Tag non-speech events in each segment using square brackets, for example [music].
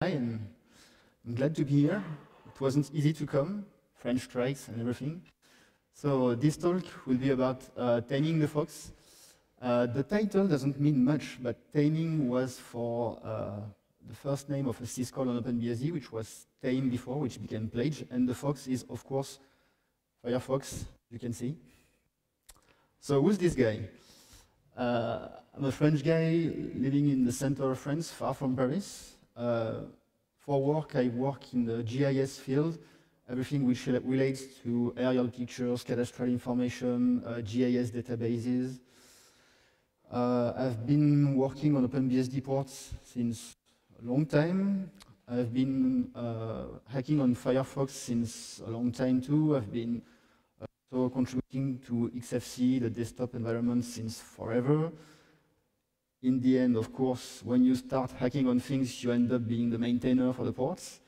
Hi, and I'm glad to be here. It wasn't easy to come, French strikes and everything. So this talk will be about uh, taming the fox. Uh, the title doesn't mean much, but taming was for uh, the first name of a syscall on OpenBSD, which was tame before, which became pledge, and the fox is, of course, Firefox, you can see. So who's this guy? Uh, I'm a French guy living in the center of France, far from Paris. Uh, for work, I work in the GIS field, everything which relates to aerial pictures, cadastral information, uh, GIS databases. Uh, I've been working on OpenBSD ports since a long time. I've been uh, hacking on Firefox since a long time too. I've been also contributing to XFCE, the desktop environment, since forever in the end, of course, when you start hacking on things, you end up being the maintainer for the ports.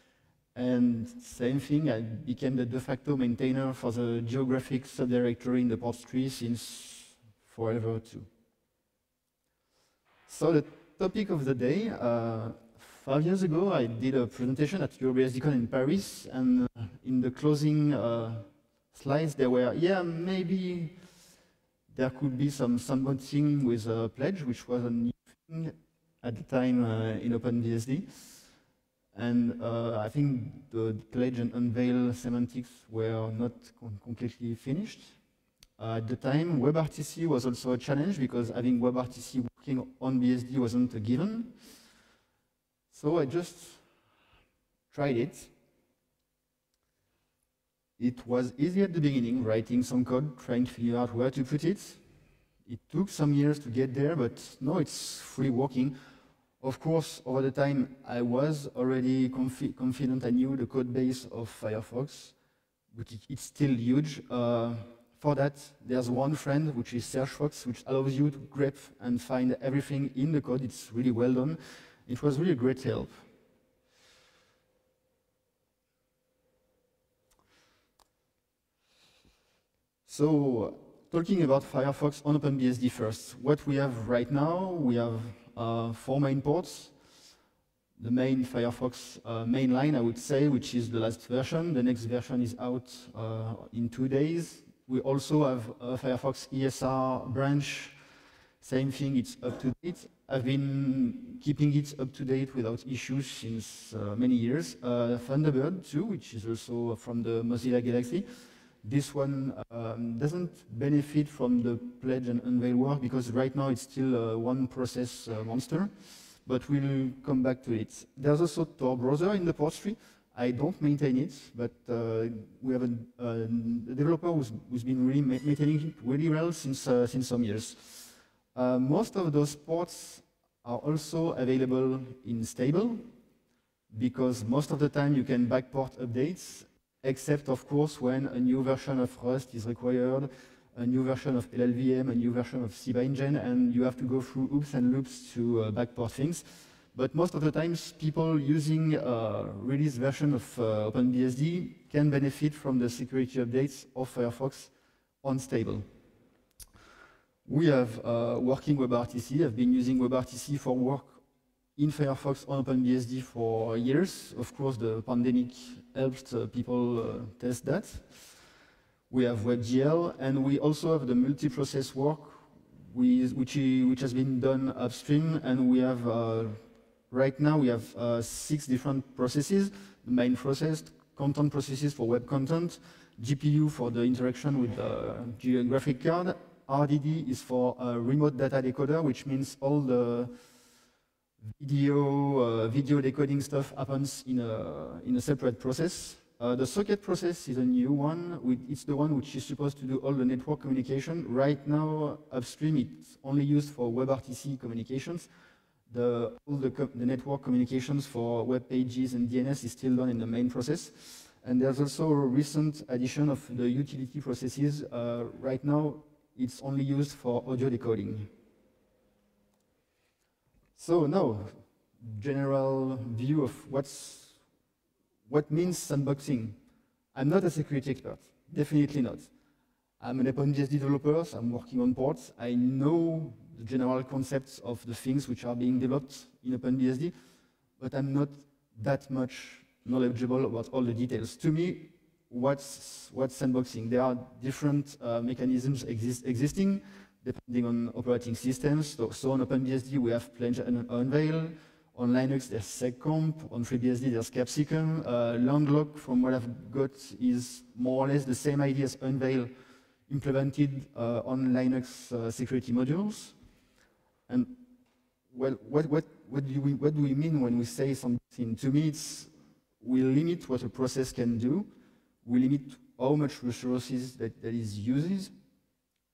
And same thing, I became the de facto maintainer for the geographic subdirectory in the ports tree since forever too. So the topic of the day, uh, five years ago, I did a presentation at EuroBSDCon in Paris, and uh, in the closing uh, slides, there were, yeah, maybe there could be some sandboxing with a pledge, which was a new thing at the time uh, in OpenBSD. And uh, I think the pledge and unveil semantics were not com completely finished. Uh, at the time, WebRTC was also a challenge because having WebRTC working on BSD wasn't a given. So I just tried it. It was easy at the beginning, writing some code, trying to figure out where to put it. It took some years to get there, but now it's fully working. Of course, over the time, I was already confi confident I knew the code base of Firefox, but it, it's still huge. Uh, for that, there's one friend, which is SearchFox, which allows you to grep and find everything in the code. It's really well done. It was really a great help. So talking about Firefox on OpenBSD first, what we have right now, we have uh, four main ports. The main Firefox uh, I would say, which is the last version. The next version is out uh, in two days. We also have a Firefox ESR branch. Same thing, it's up to date. I've been keeping it up to date without issues since uh, many years. Uh, Thunderbird too, which is also from the Mozilla Galaxy. This one um, doesn't benefit from the pledge and unveil work because right now it's still a one process uh, monster, but we'll come back to it. There's also Tor browser in the port tree. I don't maintain it, but uh, we have a, a, developer who's, who's been really ma maintaining it really well since, uh, since some years. Uh, most of those ports are also available in stable, because most of the time you can backport updates except of course when a new version of Rust is required, a new version of LLVM, a new version of CBindgen, and you have to go through hoops and loops to uh, backport things. But most of the times, people using a release version of uh, OpenBSD can benefit from the security updates of Firefox on stable. We have uh, working WebRTC. I've been using WebRTC for work in Firefox on OpenBSD for years. Of course, the pandemic helped uh, people uh, test that. We have WebGL, and we also have the multi-process work, which, which, has been done upstream, and we have, uh, right now, we have uh, six different processes. The main process, content processes for web content, GPU for the interaction with the geographic card, RDD is for a remote data decoder, which means all the video, uh, video decoding stuff happens in a, in a separate process. Uh, the socket process is a new one. It's the one which is supposed to do all the network communication. Right now, upstream, it's only used for WebRTC communications. The, all the, the network communications for web pages and DNS is still done in the main process. And there's also a recent addition of the utility processes. Uh, right now, it's only used for audio decoding. So now, general view of what's, what means sandboxing. I'm not a security expert, definitely not. I'm an OpenBSD developer, so I'm working on ports. I know the general concepts of the things which are being developed in OpenBSD, but I'm not that much knowledgeable about all the details. To me, what's, what's sandboxing? There are different uh, mechanisms exist, existing depending on operating systems. So, so on OpenBSD, we have Pledge and Unveil. On Linux, there's seccomp. On FreeBSD, there's Capsicum. Uh, Landlock, from what I've got, is more or less the same idea as Unveil implemented uh, on Linux uh, security modules. And well, what, what, what, do we, what do we mean when we say something? To me, it's we limit what a process can do. We limit how much resources that, that it uses.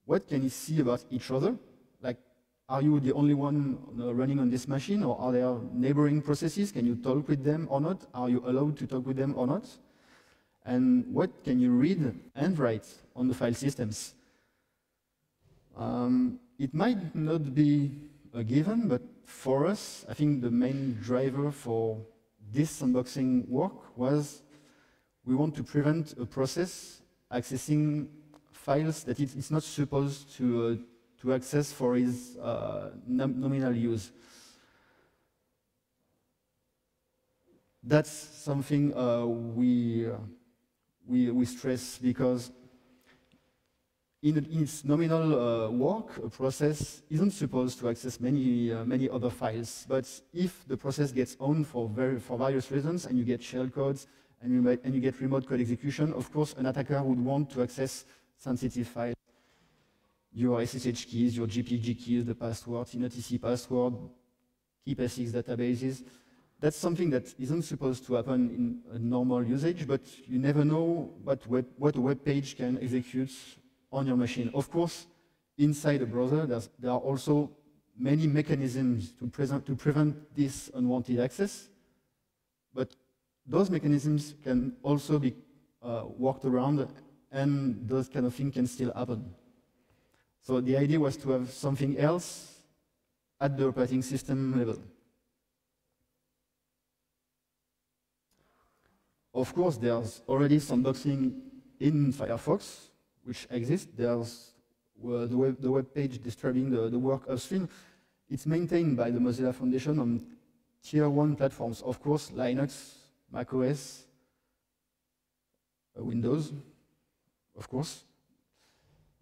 What can you see about each other? Like, are you the only one uh, running on this machine, or are there neighboring processes? Can you talk with them or not? Are you allowed to talk with them or not? And what can you read and write on the file systems? Um, it might not be a given, but for us, I think the main driver for this unboxing work was we want to prevent a process accessing files that it's not supposed to, uh, to access for its uh, nominal use. That's something uh, we, uh, we, we stress because in, its nominal uh, work, a process isn't supposed to access many, uh, many other files. But if the process gets owned for, very, for various reasons and you get shellcodes and you, and you get remote code execution, of course, an attacker would want to access sensitive files, your SSH keys, your GPG keys, the password, InnoTC password, KeePassXC databases. That's something that isn't supposed to happen in a normal usage, but you never know what, web, what a web page can execute on your machine. Of course, inside the browser, there are also many mechanisms to, present, to prevent this unwanted access, but those mechanisms can also be uh, worked around and those kind of things can still happen. So the idea was to have something else at the operating system level. Of course, there's already sandboxing in Firefox, which exists. There's uh, the, web, the web page describing the, the work upstream. It's maintained by the Mozilla Foundation on tier one platforms. Of course, Linux, macOS, uh, Windows, of course.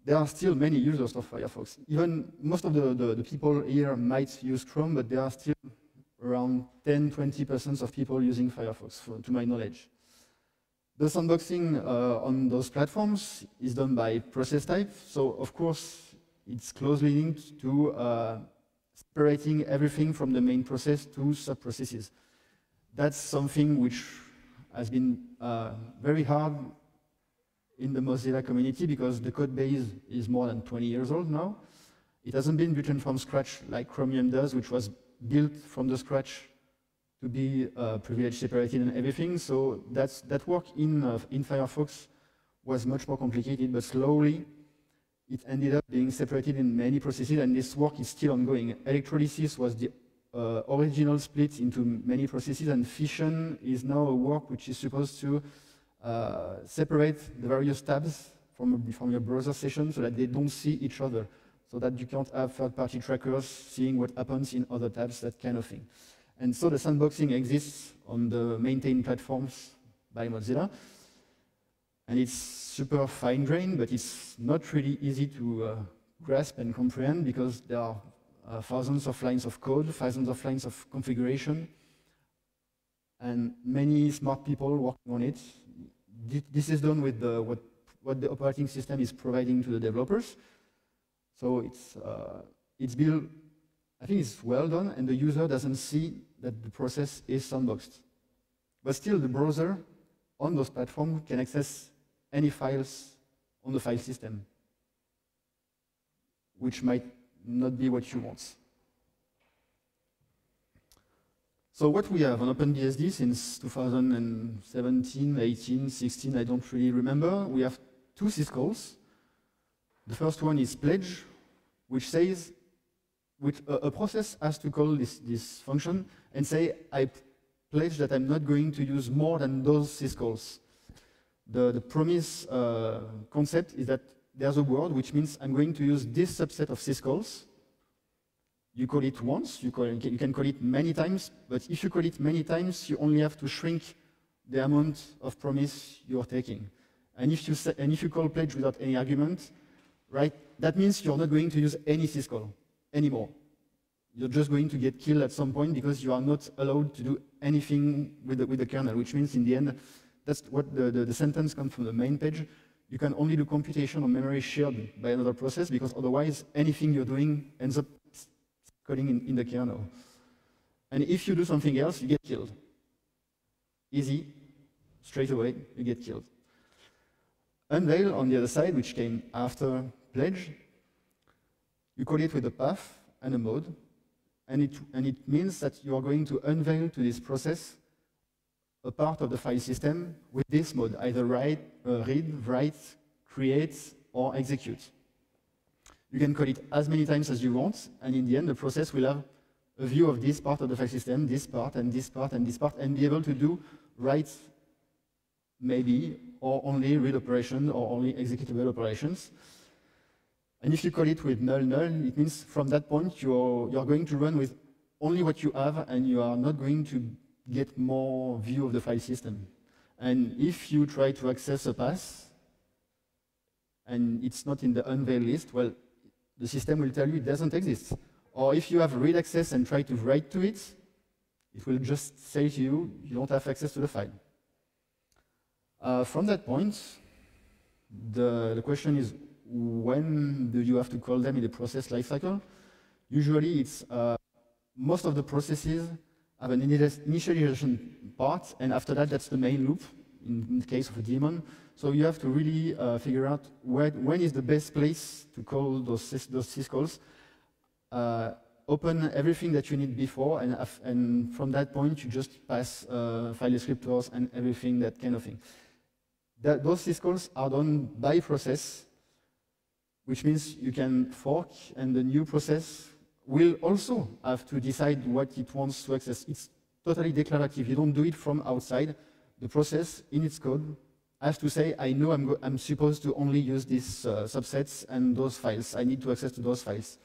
There are still many users of Firefox. Even most of the, the, the people here might use Chrome, but there are still around 10, 20% of people using Firefox, for, to my knowledge. The sandboxing uh, on those platforms is done by process type. So of course, it's closely linked to uh, separating everything from the main process to sub-processes. That's something which has been uh, very hard in the Mozilla community because the code base is more than 20 years old now. It hasn't been written from scratch like Chromium does, which was built from the scratch to be uh, privilege separated and everything. So that's, that work in, uh, in Firefox was much more complicated, but slowly it ended up being separated in many processes, and this work is still ongoing. Electrolysis was the uh, original split into many processes, and fission is now a work which is supposed to separate the various tabs from, from your browser session so that they don't see each other, so that you can't have third-party trackers seeing what happens in other tabs, that kind of thing. And so the sandboxing exists on the maintained platforms by Mozilla. And it's super fine-grained, but it's not really easy to uh, grasp and comprehend because there are uh, thousands of lines of code, thousands of lines of configuration, and many smart people working on it. This is done with the, what, what the operating system is providing to the developers. So it's, uh, it's built I think it's well done, and the user doesn't see that the process is sandboxed. But still, the browser on those platforms can access any files on the file system, which might not be what you want. So what we have on OpenBSD since 2017, 18, 16, I don't really remember, we have two syscalls. The first one is pledge, which says which a, a, process has to call this, this function and say, I pledge that I'm not going to use more than those syscalls. The, the promise uh, concept is that there's a word which means I'm going to use this subset of syscalls, you call it once, you, call, you can call it many times, but if you call it many times, you only have to shrink the amount of promise you're taking. And if you, and if you call pledge without any argument, right, that means you're not going to use any syscall anymore. You're just going to get killed at some point because you are not allowed to do anything with the, with the kernel, which means in the end, that's what the, the, the sentence comes from the main page. You can only do computation on memory shared by another process because otherwise anything you're doing ends up coding in, in the kernel. And if you do something else, you get killed. Easy, straight away, you get killed. Unveil, on the other side, which came after pledge, you call it with a path and a mode, and it, and it means that you are going to unveil to this process a part of the file system with this mode, either write, uh, read, write, create, or execute. You can call it as many times as you want, and in the end, the process will have a view of this part of the file system, this part, and this part, and this part, and be able to do write, maybe, or only read operations, or only executable operations. And if you call it with null null, it means from that point, you're, you're going to run with only what you have, and you are not going to get more view of the file system. And if you try to access a path, and it's not in the unveil list, well, the system will tell you it doesn't exist. Or if you have read access and try to write to it, it will just say to you, you don't have access to the file. Uh, from that point, the, the question is, when do you have to call them in the process lifecycle? Usually it's uh, most of the processes have an initialization part, and after that, that's the main loop in, in the case of a daemon. So you have to really uh, figure out where, when is the best place to call those, those syscalls. Uh, open everything that you need before, and, and from that point, you just pass uh, file descriptors and everything, that kind of thing. That, those syscalls are done by process, which means you can fork, and the new process will also have to decide what it wants to access. It's totally declarative. You don't do it from outside. The process in its code has to say, I know I'm, I'm supposed to only use these uh, subsets and those files. I need to access to those files.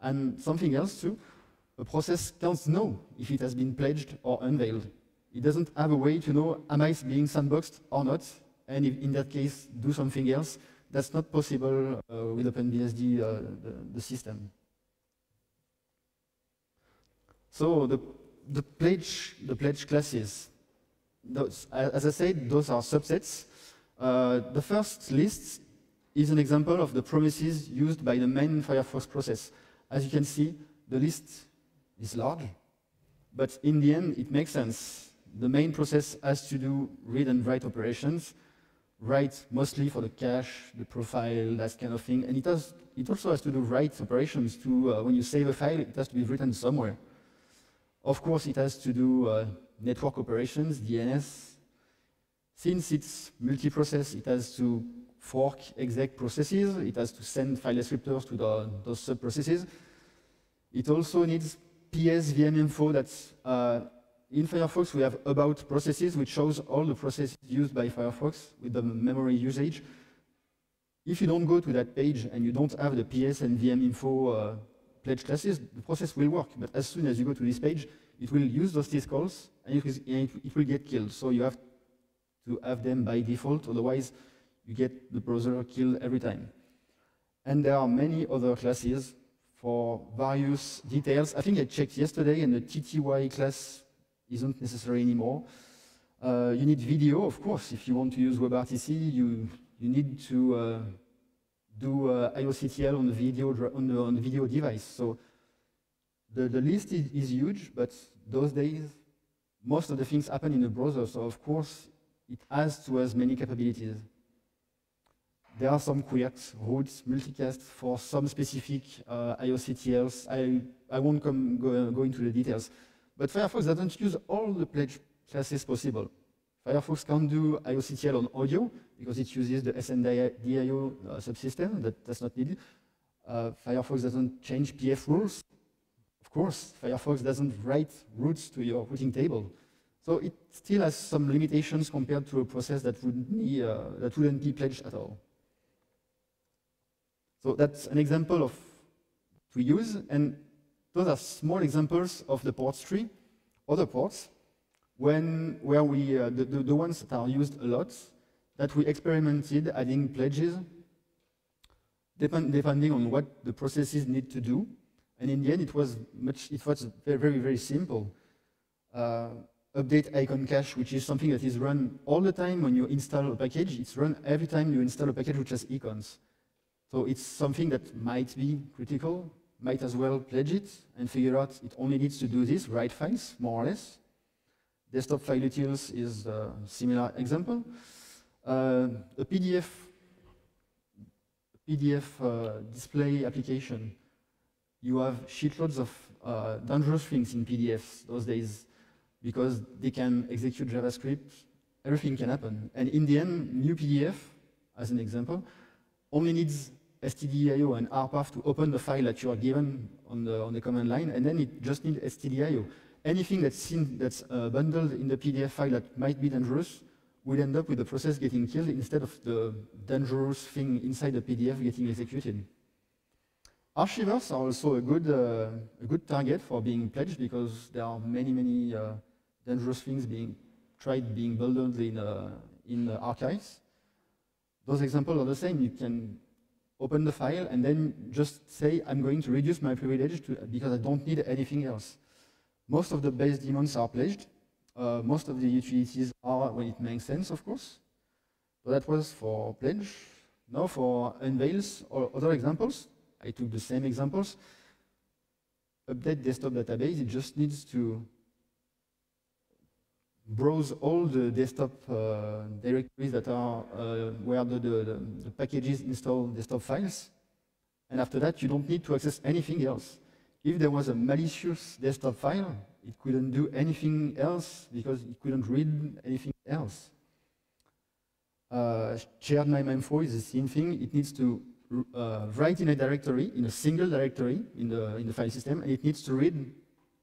And something else too, a process can't know if it has been pledged or unveiled. It doesn't have a way to know, am I being sandboxed or not? And if, in that case, do something else. That's not possible uh, with OpenBSD, uh, the, the system. So the, the, pledge, the pledge classes, those, as I said, those are subsets. Uh, the first list is an example of the promises used by the main Firefox process. As you can see, the list is large, but in the end, it makes sense. The main process has to do read and write operations, write mostly for the cache, the profile, that kind of thing, and it, has, it also has to do write operations to, uh, when you save a file, it has to be written somewhere. Of course, it has to do uh, network operations, DNS. Since it's multi-process, it has to fork exec processes. It has to send file descriptors to the, those sub-processes. It also needs PS VM info that's uh, in Firefox, we have about processes, which shows all the processes used by Firefox with the memory usage. If you don't go to that page and you don't have the PS and VM info uh, pledge classes, the process will work. But as soon as you go to this page, it will use those syscalls and it will get killed. So you have to have them by default, otherwise you get the browser killed every time. And there are many other classes for various details. I think I checked yesterday and the TTY class isn't necessary anymore. Uh, you need video, of course. If you want to use WebRTC, you, you need to uh, do uh, IOCTL on the video on the, on the video device. So the, the list is, is huge, but those days, most of the things happen in the browser. So of course, it has to have many capabilities. There are some quirks, routes, multicast for some specific uh, IOCTLs. I, I won't come, go, go into the details. But Firefox doesn't use all the pledge classes possible. Firefox can't do IOCTL on audio because it uses the SNDIO uh, subsystem that, that's not needed. Uh, Firefox doesn't change PF rules. Of course, Firefox doesn't write routes to your routing table. So it still has some limitations compared to a process that wouldn't be, uh, that wouldn't be pledged at all. So that's an example of to use. And those are small examples of the ports tree. Other ports, when, where we, uh, the, the, the ones that are used a lot, that we experimented adding pledges depend, depending on what the processes need to do. And in the end, it was much, it was very, very, simple. Uh, update icon cache, which is something that is run all the time when you install a package. It's run every time you install a package which has icons. So it's something that might be critical, might as well pledge it and figure out it only needs to do this, write files, more or less. Desktop file utils is a similar example. Uh, a PDF, PDF uh, display application, you have shitloads of uh, dangerous things in PDFs those days because they can execute JavaScript, everything can happen. And in the end, MuPDF, as an example, only needs stdio and rpath to open the file that you are given on the, on the command line, and then it just needs stdio. Anything that's, in, that's uh, bundled in the PDF file that might be dangerous will end up with the process getting killed instead of the dangerous thing inside the PDF getting executed. Archivers are also a good, uh, a good target for being pledged because there are many, many uh, dangerous things being tried being bundled in, uh, in archives. Those examples are the same. You can open the file and then just say, I'm going to reduce my privilege to, because I don't need anything else. Most of the base daemons are pledged. Uh, most of the utilities are when it makes sense, of course. So that was for pledge. Now for unveils or other examples, I took the same examples. Update desktop database, it just needs to browse all the desktop uh, directories that are uh, where the, the, the, packages install desktop files. And after that, you don't need to access anything else. If there was a malicious desktop file, it couldn't do anything else because it couldn't read anything else. Uh, shared-mime-info is the same thing. It needs to uh, write in a directory, in a single directory in the, in the file system, and it needs to read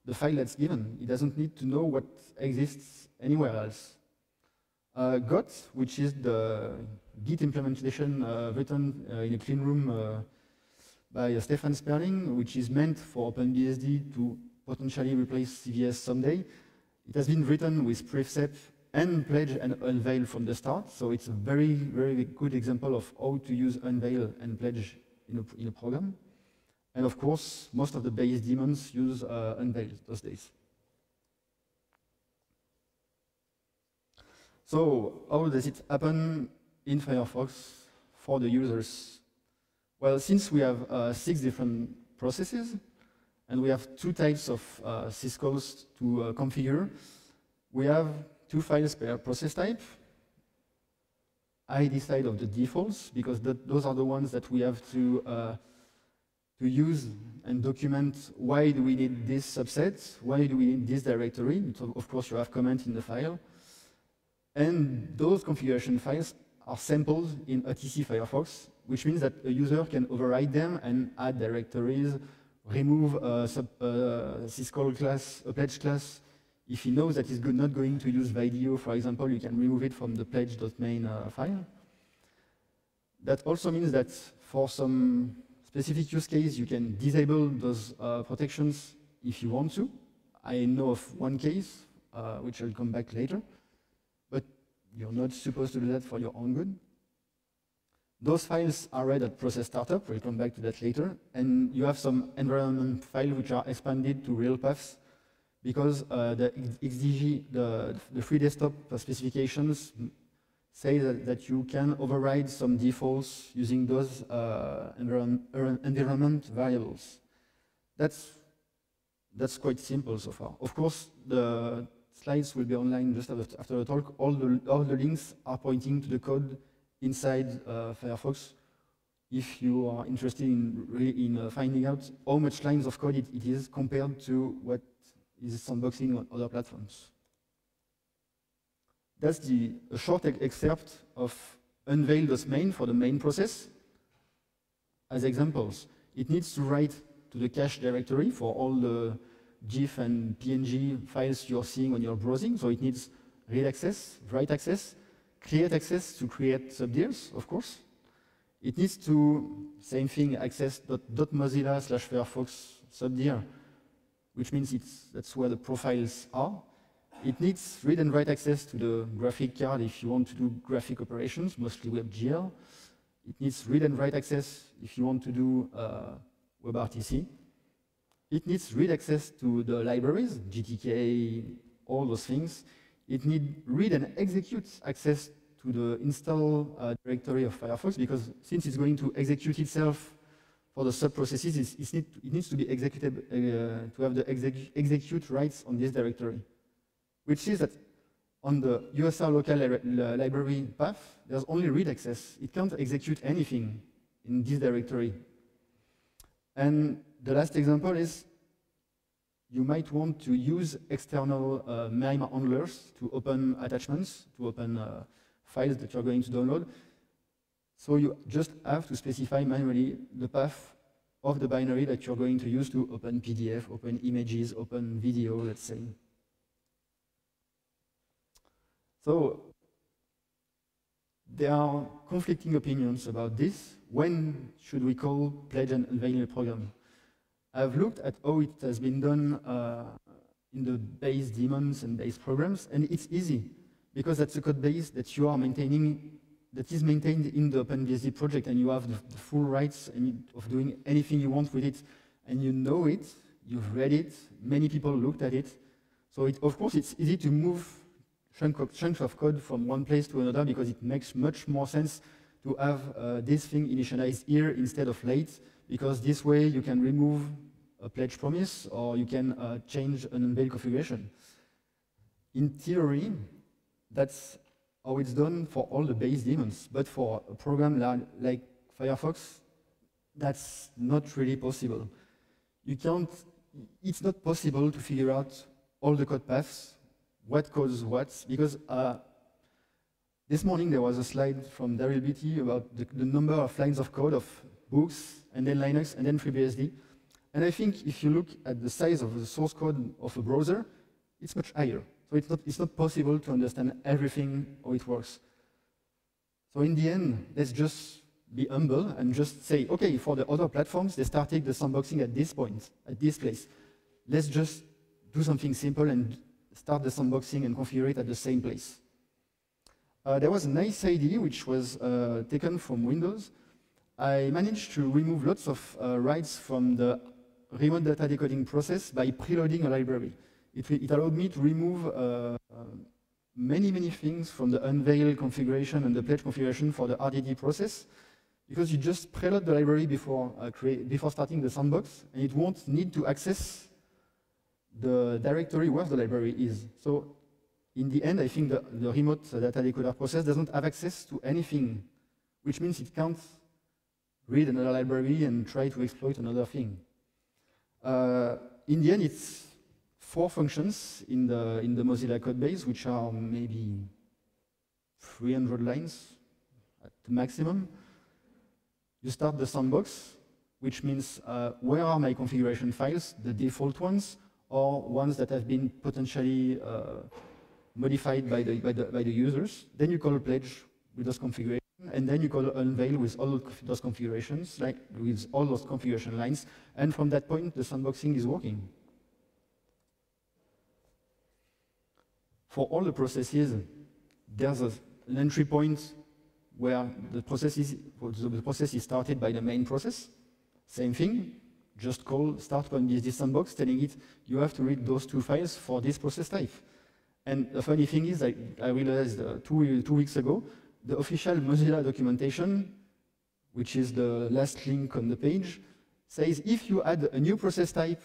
the file that's given. It doesn't need to know what exists anywhere else. Uh, GOT, which is the Git implementation uh, written uh, in a clean room uh, by Stefan Sperling, which is meant for OpenBSD to potentially replace CVS someday. It has been written with privsep and pledge and unveil from the start, so it's a very, very good example of how to use unveil and pledge in a, in a program. And of course, most of the base daemons use uh, unveil those days. So how does it happen in Firefox for the users? Well, since we have uh, six different processes, and we have two types of uh, syscalls to uh, configure, we have two files per process type. I decide of the defaults, because that, those are the ones that we have to, uh, to use and document why do we need this subset, why do we need this directory. So of course, you have comment in the file. And those configuration files are sampled in OTC Firefox, which means that a user can override them and add directories, remove a, sub, syscall class, a pledge class. If he knows that he's not going to use Video, for example, you can remove it from the pledge.main uh, file. That also means that for some specific use case, you can disable those uh, protections if you want to. I know of one case, uh, which I'll come back later. But you're not supposed to do that for your own good. Those files are read at process startup, we'll come back to that later, and you have some environment files which are expanded to real paths because uh, the XDG, the, the free desktop specifications say that, that you can override some defaults using those uh, environment, variables. That's, that's quite simple so far. Of course, the slides will be online just after the talk. All the, all the links are pointing to the code inside uh, Firefox. If you are interested in, in uh, finding out how much lines of code it, it is compared to what is sandboxing on other platforms. That's the a short excerpt of unveil main for the main process. As examples, it needs to write to the cache directory for all the GIF and PNG files you're seeing when you're browsing. So it needs read access, write access, create access to create subdirs, of course. It needs to, same thing, access .mozilla slash Firefox subdir which means it's, that's where the profiles are. It needs read and write access to the graphic card if you want to do graphic operations, mostly WebGL. It needs read and write access if you want to do uh, WebRTC. It needs read access to the libraries, GTK, all those things. It needs read and execute access to the install uh, directory of Firefox because since it's going to execute itself for the sub-processes, it, need, it, needs to be executed, uh, to have the exec execute rights on this directory, which is that on the USR local li library path, there's only read access. It can't execute anything in this directory. And the last example is you might want to use external uh, MIME handlers to open attachments, to open uh, files that you're going to download. So you just have to specify manually the path of the binary that you're going to use to open PDF, open images, open video, let's say. So there are conflicting opinions about this. When should we call pledge and unveil a program? I've looked at how it has been done uh, in the base daemons and base programs, and it's easy because that's a code base that you are maintaining, that is maintained in the OpenBSD project, and you have the, the full rights of doing anything you want with it, and you know it, you've read it, many people looked at it, so it, of course it's easy to move chunks of code from one place to another because it makes much more sense to have uh, this thing initialized here instead of late, because this way you can remove a pledge promise or you can uh, change an unveil configuration. In theory, that's how it's done for all the base daemons, but for a program like Firefox, that's not really possible. You can't, it's not possible to figure out all the code paths, what codes what, because uh, this morning there was a slide from Daryl Beatty about the, the, number of lines of code of books, and then Linux, and then FreeBSD. And I think if you look at the size of the source code of a browser, it's much higher. So it's not, it's not possible to understand everything how it works. So in the end, let's just be humble and just say, okay, for the other platforms, they started the sandboxing at this point, at this place. Let's just do something simple and start the sandboxing and configure it at the same place. Uh, there was a nice idea which was uh, taken from Windows. I managed to remove lots of uh, rights from the remote data decoding process by preloading a library. It, it allowed me to remove uh, many, many things from the unveil configuration and the pledge configuration for the RDD process, because you just preload the library before, uh, before starting the sandbox, and it won't need to access the directory where the library is. So in the end, I think the, the remote data decoder process doesn't have access to anything, which means it can't read another library and try to exploit another thing. Uh, in the end, it's four functions in the, in the Mozilla code base, which are maybe 300 lines at the maximum. You start the sandbox, which means uh, where are my configuration files, the default ones, or ones that have been potentially uh, modified by the, by, the, by the users. Then you call pledge with those configurations, and then you call unveil with all those configurations, like with all those configuration lines, and from that point, the sandboxing is working. For all the processes, there's a, an entry point where the process, is, the process is started by the main process. Same thing, just call start.bsd sandbox telling it you have to read those two files for this process type. And the funny thing is, I, I realized uh, two, two weeks ago, the official Mozilla documentation, which is the last link on the page, says if you add a new process type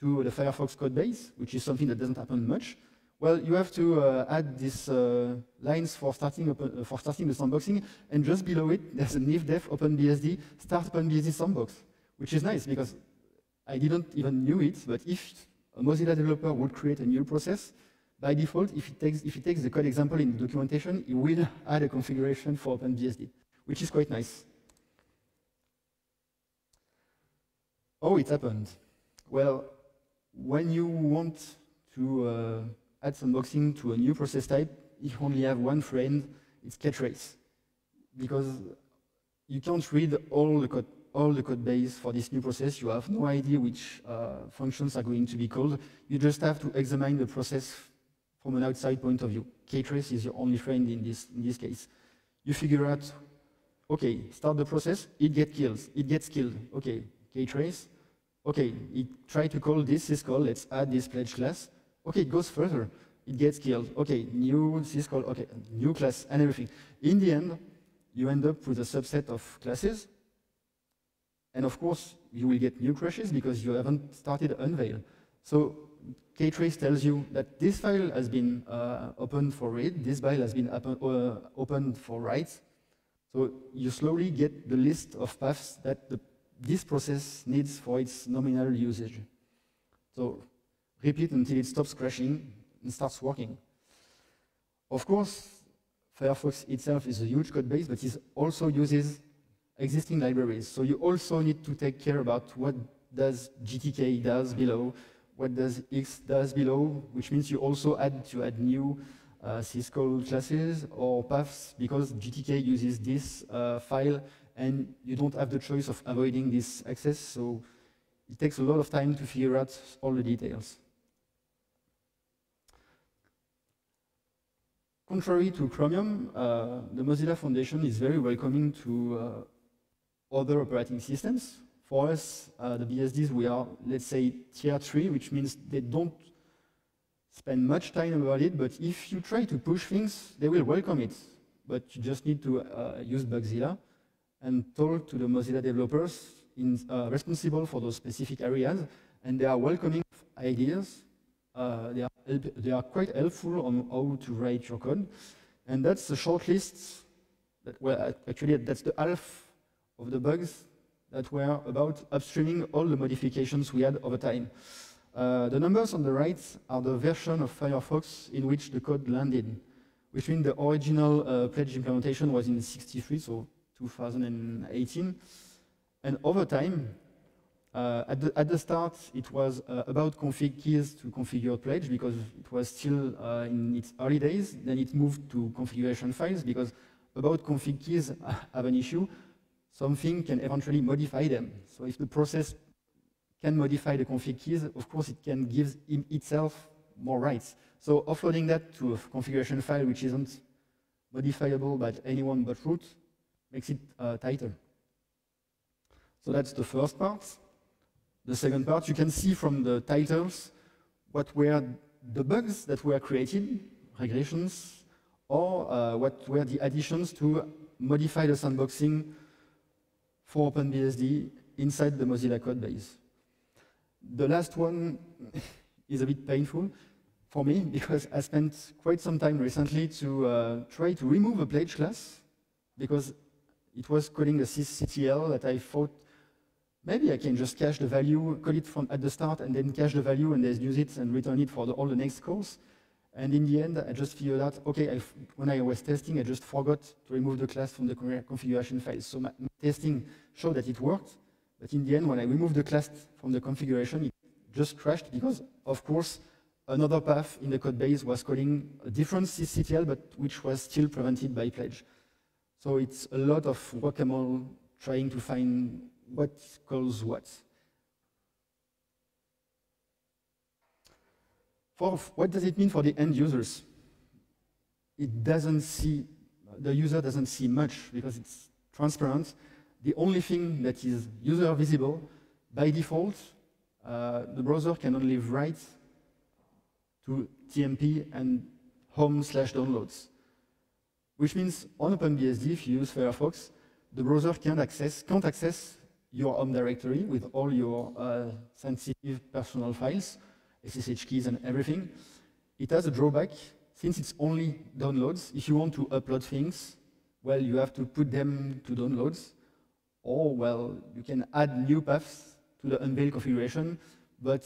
to the Firefox code base, which is something that doesn't happen much, well, you have to uh, add these uh, lines for starting, open, uh, for starting the sandboxing, and just below it, there's a nifdef OpenBSD start OpenBSD sandbox, which is nice because I didn't even knew it, but if a Mozilla developer would create a new process, by default, if it takes, if it takes the code example in the documentation, it will add a configuration for OpenBSD, which is quite nice. Oh, it happened. Well, when you want to add sandboxing to a new process type, you only have one friend, it's ktrace. Because you can't read all the code, all the code base for this new process. You have no idea which uh, functions are going to be called. You just have to examine the process from an outside point of view. Ktrace is your only friend in this, in this case. You figure out, okay, start the process, it gets killed, it gets killed. Okay, ktrace, okay, it try to call this syscall, let's add this pledge class. Okay, it goes further, it gets killed. Okay, new syscall, okay, new class and everything. In the end, you end up with a subset of classes. And of course, you will get new crashes because you haven't started unveil. So ktrace tells you that this file has been uh, opened for read, this file has been open, uh, opened for write. So you slowly get the list of paths that the, this process needs for its nominal usage. So repeat until it stops crashing and starts working. Of course, Firefox itself is a huge code base, but it also uses existing libraries. So you also need to take care about what does GTK does below, what does X does below, which means you also add to add new uh, syscall classes or paths because GTK uses this uh, file and you don't have the choice of avoiding this access. So it takes a lot of time to figure out all the details. Contrary to Chromium, uh, the Mozilla Foundation is very welcoming to uh, other operating systems. For us, uh, the BSDs, we are, let's say, tier three, which means they don't spend much time about it, but if you try to push things, they will welcome it. But you just need to uh, use Bugzilla and talk to the Mozilla developers in, uh, responsible for those specific areas, and they are welcoming ideas uh, they, are, they are quite helpful on how to write your code. And that's the short list, that, well, actually that's the half of the bugs that were about upstreaming all the modifications we had over time. Uh, the numbers on the right are the version of Firefox in which the code landed, which means the original uh, pledge implementation was in 63, so 2018. And over time, at, the, at, the, start, it was uh, about config keys to configure pledge because it was still uh, in its early days. Then it moved to configuration files because about config keys [laughs] have an issue. Something can eventually modify them. So if the process can modify the config keys, of course it can give itself more rights. So offloading that to a configuration file which isn't modifiable by anyone but root makes it uh, tighter. So that's the first part. The second part, you can see from the titles what were the bugs that were created, regressions, or uh, what were the additions to modify the sandboxing for OpenBSD inside the Mozilla code base. The last one [laughs] is a bit painful for me because I spent quite some time recently to uh, try to remove a pledge class because it was calling a sysctl that I thought Maybe I can just cache the value, call it from at the start, and then cache the value and then use it and return it for the, all the next calls. And in the end, I just figured out, okay, when I was testing, I just forgot to remove the class from the configuration file. So my, my testing showed that it worked, but in the end, when I removed the class from the configuration, it just crashed because, of course, another path in the code base was calling a different sysctl, but which was still prevented by pledge. So it's a lot of whack-a-mole trying to find what calls what. For what does it mean for the end users? It doesn't see, the user doesn't see much because it's transparent. The only thing that is user visible, by default, uh, the browser can only write to TMP and home slash downloads. Which means on OpenBSD, if you use Firefox, the browser can't access, can't access your home directory with all your uh, sensitive personal files, SSH keys and everything. It has a drawback, since it's only downloads. If you want to upload things, well, you have to put them to downloads, or, well, you can add new paths to the unveil configuration, but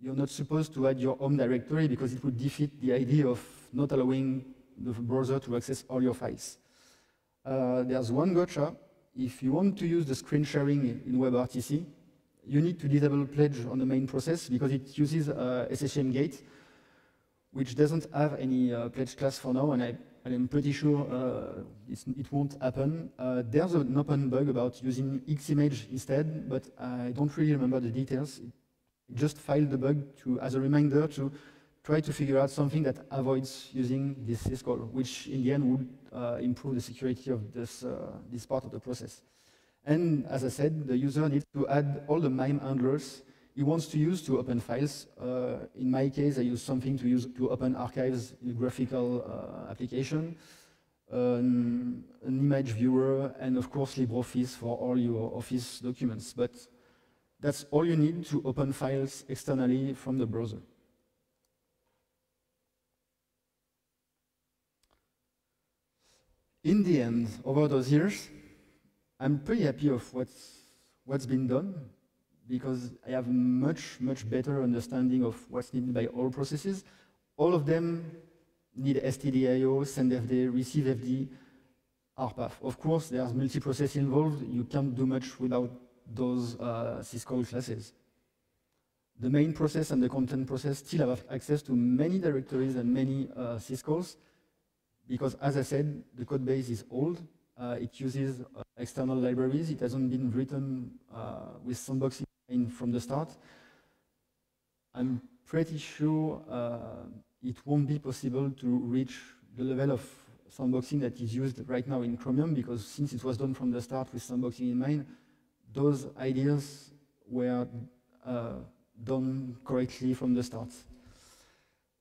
you're not supposed to add your home directory because it would defeat the idea of not allowing the browser to access all your files. Uh, there's one gotcha, if you want to use the screen sharing in WebRTC, you need to disable pledge on the main process because it uses uh, shmget, which doesn't have any uh, pledge class for now, and I, I'm pretty sure uh, it won't happen. Uh, there's an open bug about using Ximage instead, but I don't really remember the details. It just filed the bug to, as a reminder to try to figure out something that avoids using this syscall, which in the end would uh, improve the security of this, uh, this part of the process. And as I said, the user needs to add all the MIME handlers he wants to use to open files. Uh, in my case, I use something to use to open archives in a graphical uh, application, um, an image viewer, and of course LibreOffice for all your Office documents. But that's all you need to open files externally from the browser. In the end, over those years, I'm pretty happy of what's, what's been done because I have much, much better understanding of what's needed by all processes. All of them need stdio, sendfd, receivefd, rpath. Of course, there's multi-process involved. You can't do much without those uh, syscall classes. The main process and the content process still have access to many directories and many uh, syscalls because, as I said, the code base is old. Uh, it uses uh, external libraries. It hasn't been written uh, with sandboxing in, from the start. I'm pretty sure uh, it won't be possible to reach the level of sandboxing that is used right now in Chromium because since it was done from the start with sandboxing in mind, those ideas were uh, done correctly from the start.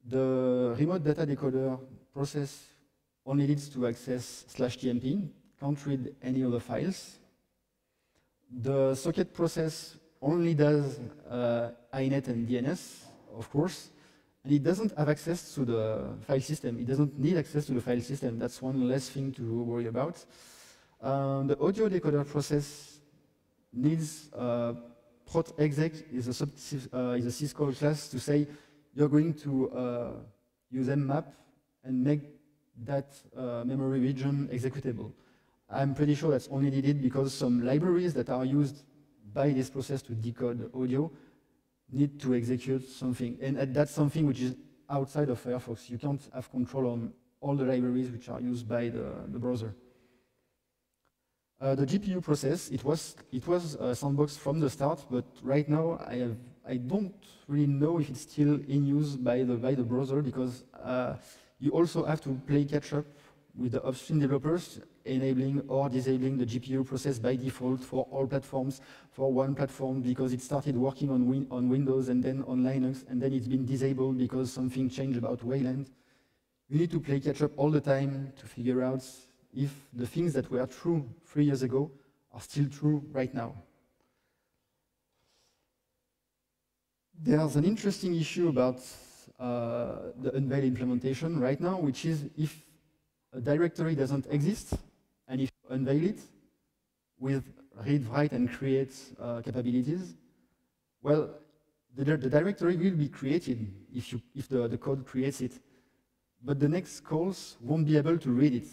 The remote data decoder process only needs to access slash TMP, can't read any other files. The socket process only does uh, INET and DNS, of course, and it doesn't have access to the file system. It doesn't need access to the file system. That's one less thing to worry about. Um, the audio decoder process needs uh, prot exec is a, uh, is a syscall class to say you're going to uh, use mmap and make that uh, memory region executable. I'm pretty sure that's only needed because some libraries that are used by this process to decode audio need to execute something. And that's something which is outside of Firefox. You can't have control on all the libraries which are used by the, the browser. Uh, the GPU process, it was, it was a sandbox from the start, but right now I, have, I don't really know if it's still in use by the, by the browser because uh, you also have to play catch up with the upstream developers enabling or disabling the GPU process by default for all platforms, for one platform because it started working on, win on Windows and then on Linux, and then it's been disabled because something changed about Wayland. You need to play catch up all the time to figure out if the things that were true three years ago are still true right now. There's an interesting issue about the Unveil implementation right now, which is if a directory doesn't exist, and if you unveil it with read, write, and create uh, capabilities, well, the, the, directory will be created if, you, if the, the code creates it. But the next calls won't be able to read it.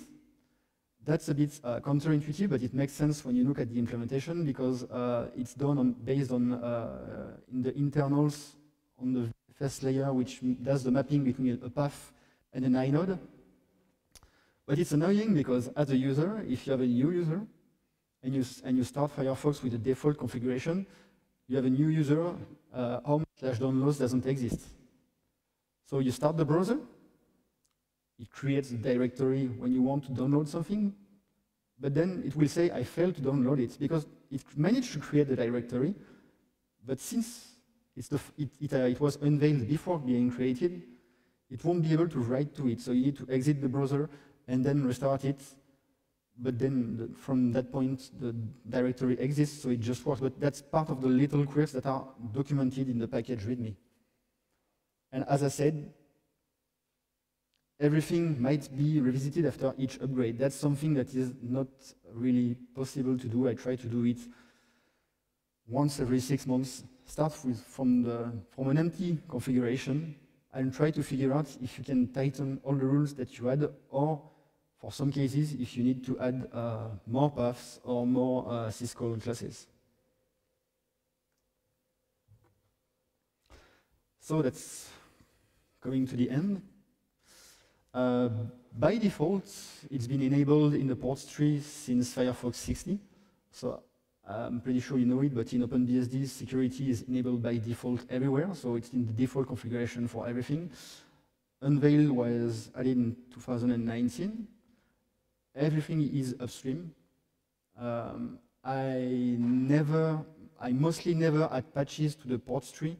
That's a bit uh, counterintuitive, but it makes sense when you look at the implementation because uh, it's done on, based on uh, in the internals on the first layer, which does the mapping between a path and an inode. But it's annoying because as a user, if you have a new user and you, and you start Firefox with the default configuration, you have a new user, uh, home slash downloads doesn't exist. So you start the browser, it creates a directory when you want to download something, but then it will say, I failed to download it, because it managed to create the directory, but since it, it, uh, it was unveiled before being created, it won't be able to write to it. So you need to exit the browser, and then restart it. But then the, from that point, the directory exists, so it just works. But that's part of the little quirks that are documented in the package README. And as I said, everything might be revisited after each upgrade. That's something that is not really possible to do. I try to do it once every six months. Start with from, the, from an empty configuration and try to figure out if you can tighten all the rules that you had or for some cases if you need to add uh, more paths or more uh, syscall classes. So that's coming to the end. Uh, by default, it's been enabled in the ports tree since Firefox 60. So I'm pretty sure you know it, but in OpenBSD, security is enabled by default everywhere. So it's in the default configuration for everything. Unveil was added in 2019. Everything is upstream. Um, I never, I mostly never add patches to the ports tree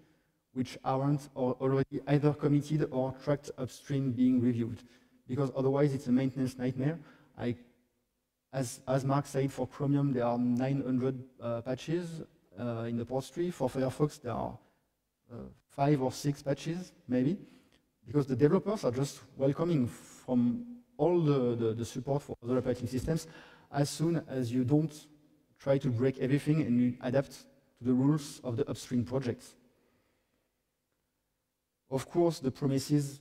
which aren't already either committed or tracked upstream being reviewed because otherwise it's a maintenance nightmare. I, as, as Mark said, for Chromium there are 900 uh, patches uh, in the ports tree. For Firefox there are uh, five or six patches, maybe, because the developers are just welcoming from all the, the, the support for other operating systems as soon as you don't try to break everything and you adapt to the rules of the upstream projects. Of course, the promises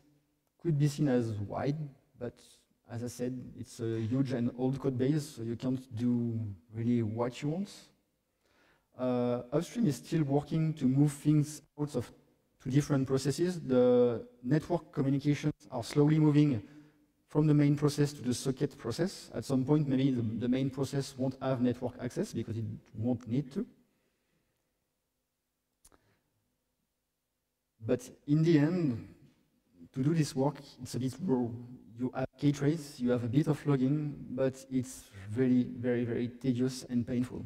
could be seen as wide, but as I said, it's a huge and old code base, so you can't do really what you want. Uh, upstream is still working to move things out of to different processes. The network communications are slowly moving from the main process to the socket process. At some point, maybe the, the main process won't have network access because it won't need to. But in the end, to do this work, it's a bit raw. You have key ktrace, you have a bit of logging, but it's very, very, very tedious and painful.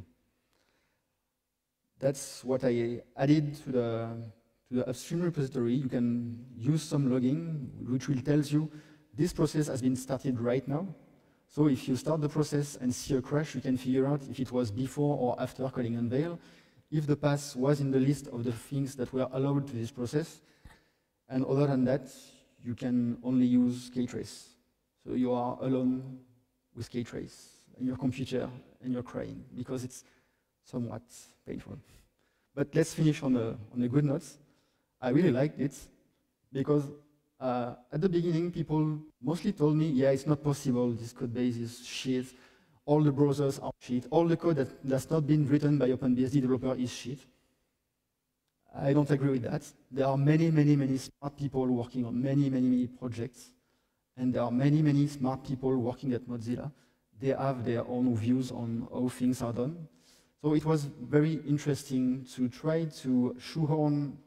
That's what I added to the, to the upstream repository. You can use some logging, which will tell you this process has been started right now. So if you start the process and see a crash, you can figure out if it was before or after calling unveil if the pass was in the list of the things that were allowed to this process. And other than that, you can only use ktrace. So you are alone with ktrace and your computer and you're crying because it's somewhat painful. But let's finish on a, on a good note. I really liked it because uh, at the beginning, people mostly told me, yeah, it's not possible, this code base is shit, all the browsers are shit. All the code that, that's not been written by OpenBSD developer is shit. I don't agree with that. There are many, many, many smart people working on many, many, many projects. And there are many, many smart people working at Mozilla. They have their own views on how things are done. So it was very interesting to try to shoehorn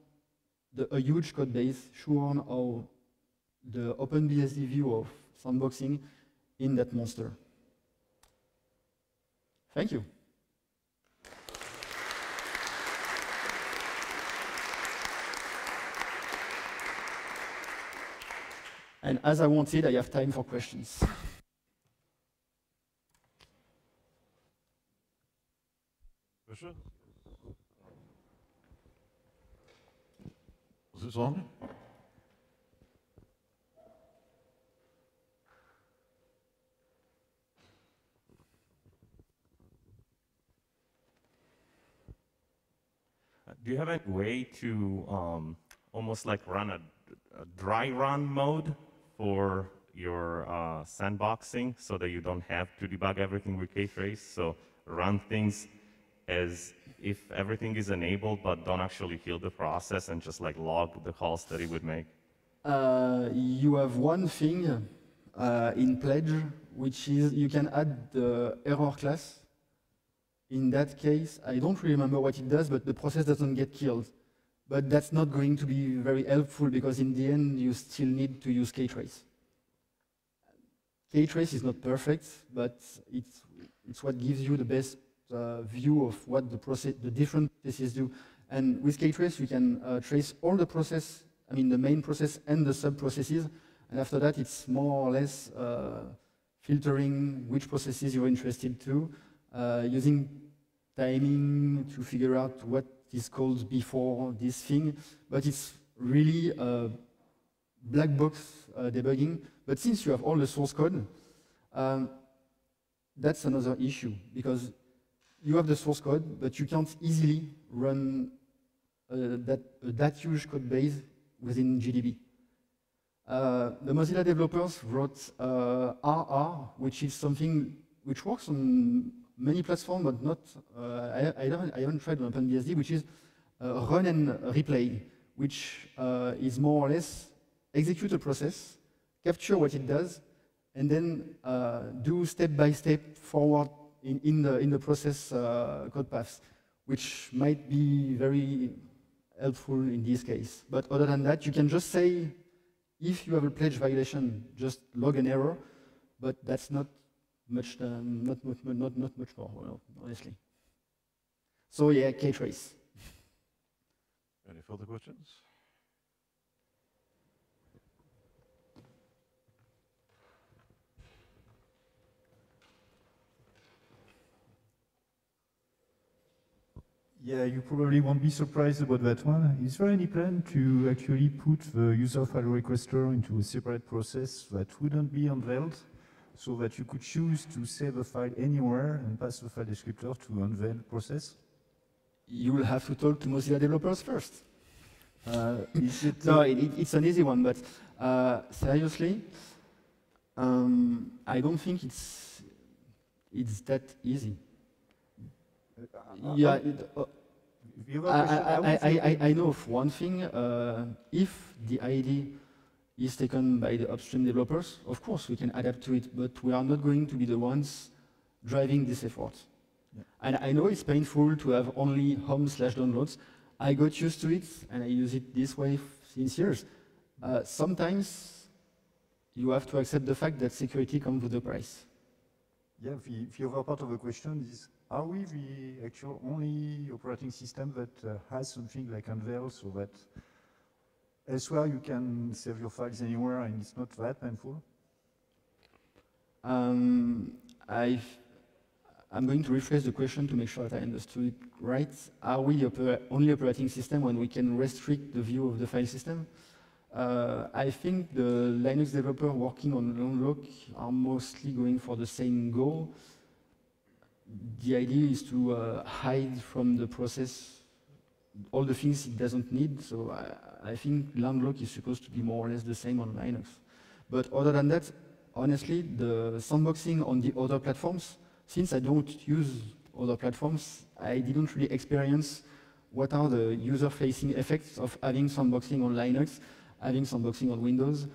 the, a huge code base, shoehorn how the OpenBSD view of sandboxing in that monster. Thank you. And as I wanted, I have time for questions. Question? Is this on? Do you have any way to um, almost like run a, a, dry run mode for your uh, sandboxing so that you don't have to debug everything with ktrace? So run things as if everything is enabled, but don't actually kill the process and just like log the calls that it would make? Uh, you have one thing uh, in Pledge, which is you can add the error class in that case, I don't remember what it does, but the process doesn't get killed. But that's not going to be very helpful because in the end, you still need to use ktrace. Ktrace is not perfect, but it's, it's what gives you the best uh, view of what the, process, the different processes do. And with ktrace, you can uh, trace all the process, I mean the main process and the sub-processes. And after that, it's more or less uh, filtering which processes you're interested to, uh, using timing to figure out what is called before this thing, but it's really black box uh, debugging. But since you have all the source code, um, that's another issue because you have the source code, but you can't easily run uh, that, uh, that huge code base within GDB. Uh, the Mozilla developers wrote RR, uh, which is something which works on many platforms, but not, uh, I, I, haven't, I, haven't, tried on OpenBSD, which is uh, run and replay, which uh, is more or less execute a process, capture what it does, and then do step by step forward in, in, the, in the process code paths, which might be very helpful in this case. But other than that, you can just say, if you have a pledge violation, just log an error, but that's not much, um, not, not, not, not much more, well, honestly. So yeah, K-trace. Any further questions? Yeah, you probably won't be surprised about that one. Is there any plan to actually put the user file requester into a separate process that wouldn't be unveiled so that you could choose to save a file anywhere and pass the file descriptor to unveil process? You will have to talk to Mozilla developers first. Uh, [laughs] is it, No, uh, it, it- it's an easy one, but uh, seriously, um, I don't think it's it's that easy. uh, Yeah, uh, it, uh, I, I, I, I, I know of one thing. Uh, if the ID is taken by the upstream developers, of course we can adapt to it, but we are not going to be the ones driving this effort. Yeah. And I know it's painful to have only home slash downloads. I got used to it, and I use it this way since years. Uh, sometimes you have to accept the fact that security comes with a price. Yeah, the, the other part of the question is, are we the actual only operating system that uh, has something like Unveil so that elsewhere you can save your files anywhere and it's not that painful? Um, i am going to rephrase the question to make sure that I understood it right. Are we oper only operating system when we can restrict the view of the file system? Uh, I think the Linux developer working on Landlock are mostly going for the same goal. The idea is to uh, hide from the process all the things it doesn't need. So I, I think Landlock is supposed to be more or less the same on Linux. But other than that, honestly, the sandboxing on the other platforms, since I don't use other platforms, I didn't really experience what are the user-facing effects of having sandboxing on Linux, having sandboxing on Windows.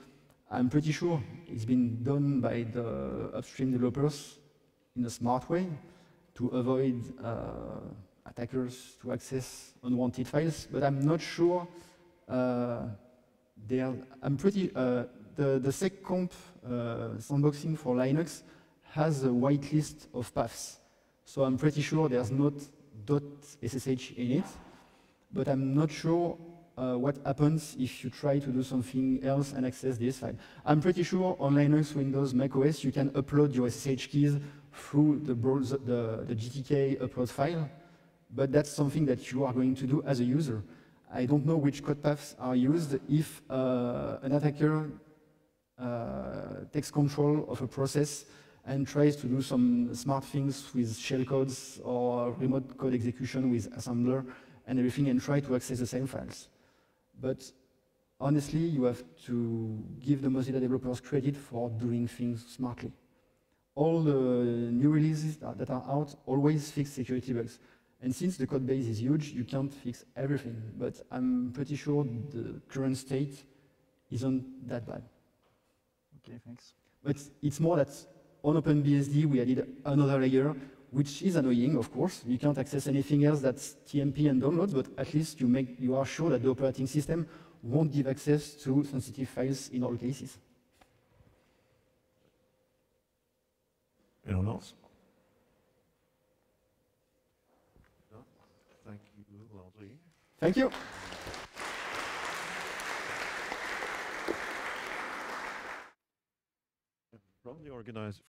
I'm pretty sure it's been done by the upstream developers in a smart way to avoid uh, attackers to access unwanted files, but I'm not sure uh, they are, I'm pretty, uh, the, the seccomp uh, sandboxing for Linux has a whitelist of paths. So I'm pretty sure there's not .ssh in it, but I'm not sure uh, what happens if you try to do something else and access this file. I'm pretty sure on Linux, Windows, macOS, you can upload your SSH keys through the, the, the GTK upload file, but that's something that you are going to do as a user. I don't know which code paths are used if uh, an attacker uh, takes control of a process and tries to do some smart things with shellcodes or remote code execution with assembler and everything and try to access the same files. But honestly, you have to give the Mozilla developers credit for doing things smartly. All the new releases that that are out always fix security bugs. And since the code base is huge, you can't fix everything. But I'm pretty sure the current state isn't that bad. Okay, thanks. But it's more that on OpenBSD, we added another layer, which is annoying, of course. You can't access anything else that's TMP and downloads, but at least you, make, you are sure that the operating system won't give access to sensitive files in all cases. Anyone else? No? Thank you, Landry. Thank you. From the organizer.